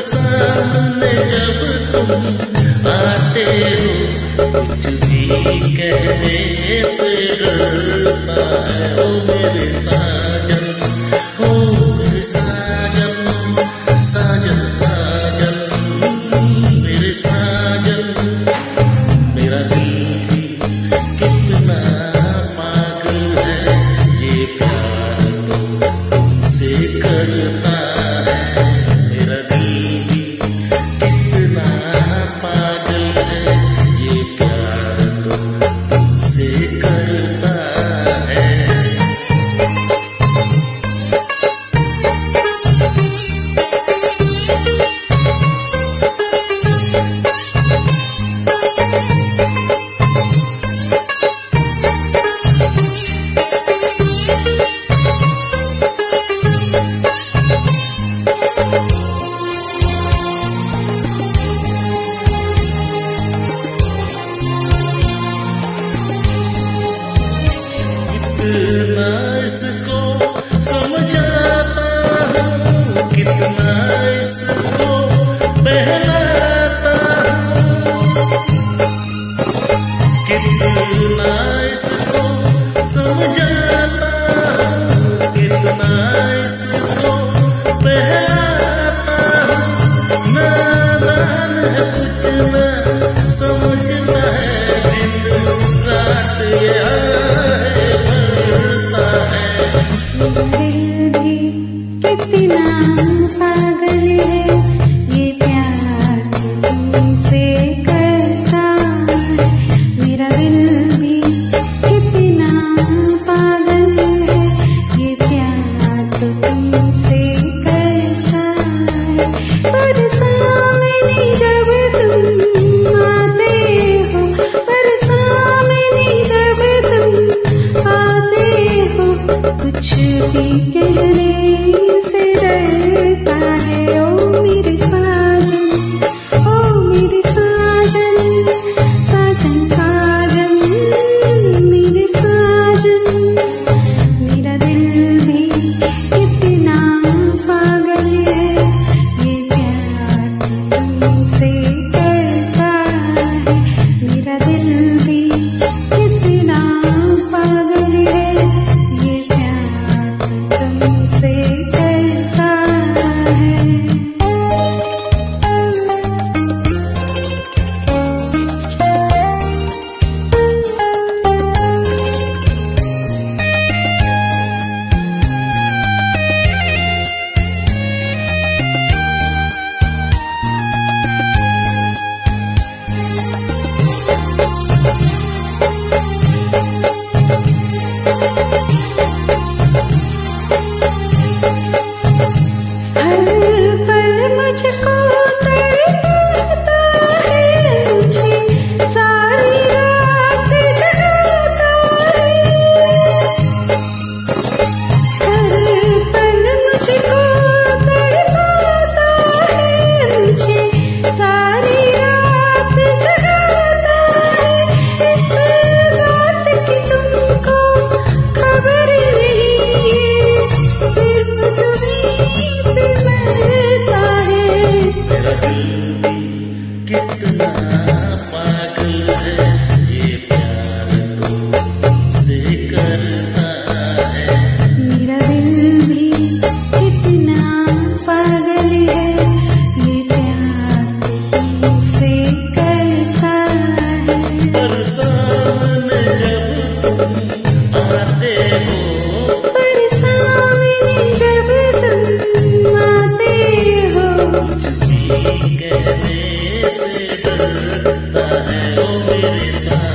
सामने जब तुम आते हो, कुछ भी कहने से डरता है ओ मेरे साजन। ओ मेरे साजन साजन साजन, मेरे साजन, मेरा दिल भी कितना पागल है, ये प्यार तो तुमसे करता है। तुमसे कितना इसको समझाता हूँ कितना इसको बहलाता हूँ। कितना समझाता हूँ कितना बहलाता करता है। मेरा दिल से डरता मेरा दिल कितना से डरता है ओ मेरे साथ।